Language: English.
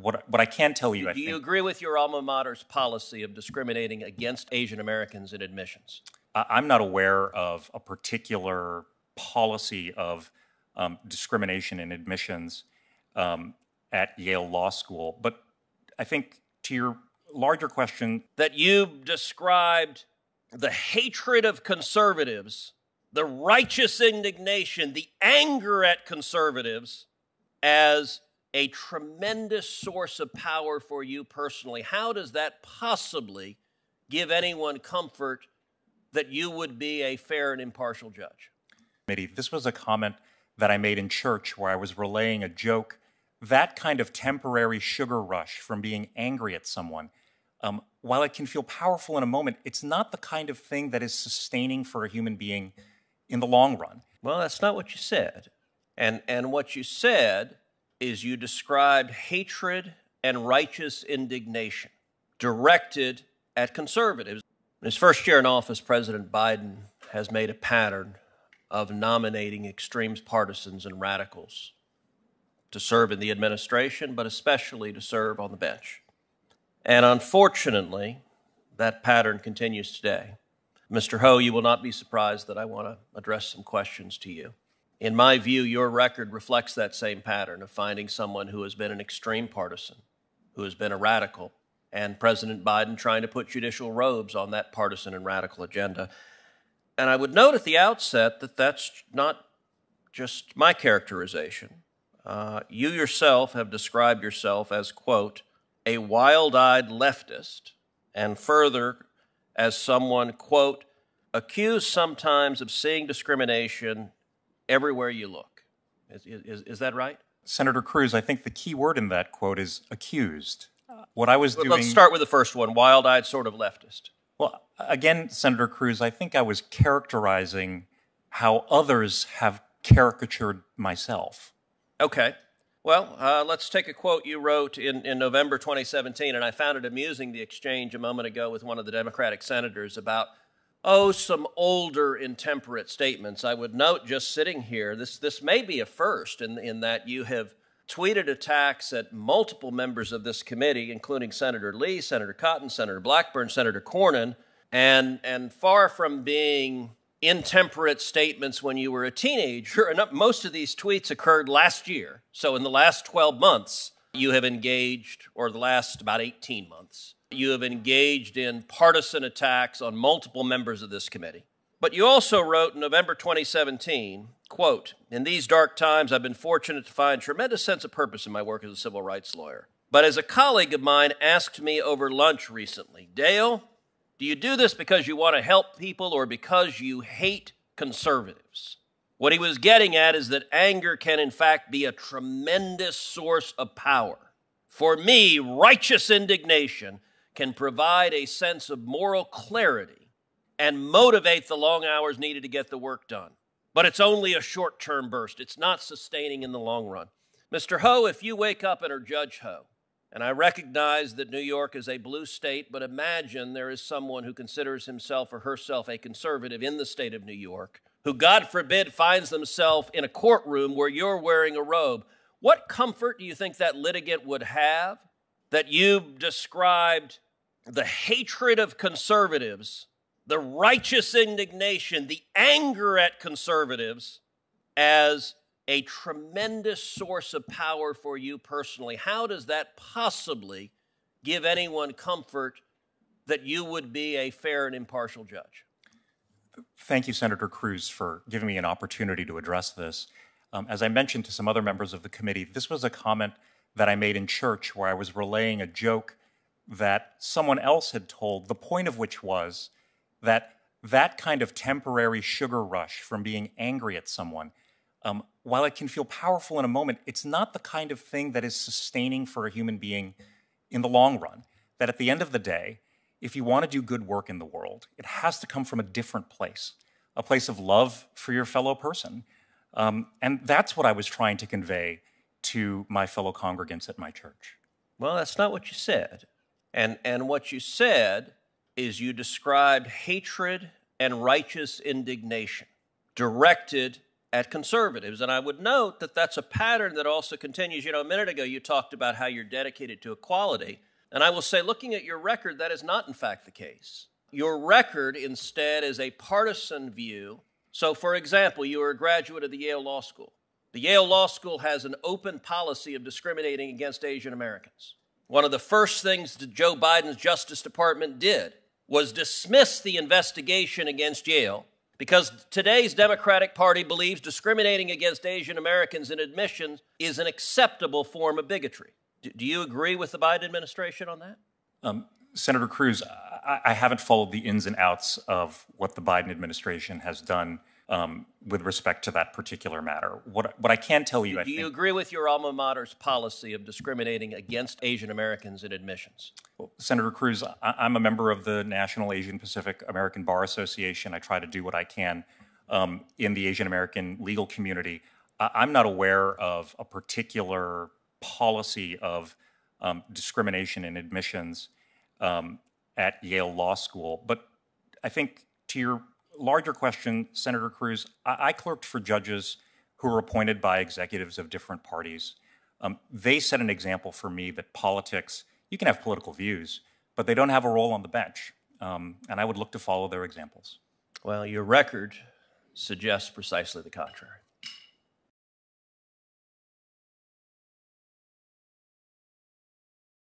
What, what I can tell you, Do I you think, agree with your alma mater's policy of discriminating against Asian Americans in admissions? I- I'm not aware of a particular policy of um, discrimination in admissions um, at Yale Law School. But I think to your larger question, That you described the hatred of conservatives, the righteous indignation, the anger at conservatives as a tremendous source of power for you personally. How does that possibly give anyone comfort that you would be a fair and impartial judge? committee, this was a comment that I made in church where I was relaying a joke. That kind of temporary sugar rush from being angry at someone, um, while it can feel powerful in a moment, it's not the kind of thing that is sustaining for a human being in the long run. Well, that's not what you said. And, and what you said is you described hatred and righteous indignation directed at conservatives. In his first year in office, President Biden has made a pattern of nominating extreme partisans and radicals to serve in the administration, but especially to serve on the bench. And unfortunately, that pattern continues today. Mr. Ho, you will not be surprised that I want to address some questions to you. In my view, your record reflects that same pattern of finding someone who has been an extreme partisan, who has been a radical, and President Biden trying to put judicial robes on that partisan and radical agenda. And I would note at the outset that that's not just my characterization. Uh, you yourself have described yourself as, quote, a wild eyed leftist, and further, as someone, quote, accused sometimes of seeing discrimination everywhere you look. Is, is, is that right? Senator Cruz, I think the key word in that quote is accused. What I was doing. Let's start with the first one wild eyed sort of leftist. Well, again, Senator Cruz, I think I was characterizing how others have caricatured myself. Okay. Well, uh, let's take a quote you wrote in, in November 2017, and I found it amusing the exchange a moment ago with one of the Democratic senators about, oh, some older intemperate statements. I would note just sitting here, this, this may be a first in, in that you have tweeted attacks at multiple members of this committee, including Senator Lee, Senator Cotton, Senator Blackburn, Senator Cornyn, and, and far from being intemperate statements when you were a teenager. And most of these tweets occurred last year. So in the last 12 months, you have engaged, or the last about 18 months, you have engaged in partisan attacks on multiple members of this committee. But you also wrote in November 2017, quote, In these dark times, I've been fortunate to find tremendous sense of purpose in my work as a civil rights lawyer. But as a colleague of mine asked me over lunch recently, Dale, do you do this because you want to help people or because you hate conservatives? What he was getting at is that anger can, in fact, be a tremendous source of power. For me, righteous indignation can provide a sense of moral clarity and motivate the long hours needed to get the work done. But it's only a short term burst, it's not sustaining in the long run. Mr. Ho, if you wake up and are Judge Ho, and I recognize that New York is a blue state, but imagine there is someone who considers himself or herself a conservative in the state of New York, who, God forbid, finds themselves in a courtroom where you're wearing a robe. What comfort do you think that litigant would have that you described the hatred of conservatives, the righteous indignation, the anger at conservatives as a tremendous source of power for you personally. How does that possibly give anyone comfort that you would be a fair and impartial judge? Thank you, Senator Cruz, for giving me an opportunity to address this. Um, as I mentioned to some other members of the committee, this was a comment that I made in church where I was relaying a joke that someone else had told, the point of which was that that kind of temporary sugar rush from being angry at someone, um, while it can feel powerful in a moment, it's not the kind of thing that is sustaining for a human being in the long run. That at the end of the day, if you want to do good work in the world, it has to come from a different place, a place of love for your fellow person. Um, and that's what I was trying to convey to my fellow congregants at my church. Well, that's not what you said. And, and what you said is you described hatred and righteous indignation directed at conservatives. And I would note that that's a pattern that also continues. You know, a minute ago you talked about how you're dedicated to equality. And I will say, looking at your record, that is not in fact the case. Your record instead is a partisan view. So, for example, you are a graduate of the Yale Law School. The Yale Law School has an open policy of discriminating against Asian Americans. One of the first things that Joe Biden's Justice Department did was dismiss the investigation against Yale because today's Democratic Party believes discriminating against Asian Americans in admissions is an acceptable form of bigotry. Do you agree with the Biden administration on that? Um, Senator Cruz, I, I, haven't followed the ins and outs of what the Biden administration has done um, with respect to that particular matter. What, what I can tell you, do, I do think, you agree with your alma mater's policy of discriminating against Asian Americans in admissions? Well, Senator Cruz, I, am a member of the National Asian Pacific American Bar Association. I try to do what I can um, in the Asian American legal community. I, I'm not aware of a particular policy of um, discrimination in admissions um, at Yale Law School, but I think to your larger question, Senator Cruz, I, I clerked for judges who were appointed by executives of different parties. Um, they set an example for me that politics, you can have political views, but they don't have a role on the bench. Um, and I would look to follow their examples. Well, your record suggests precisely the contrary.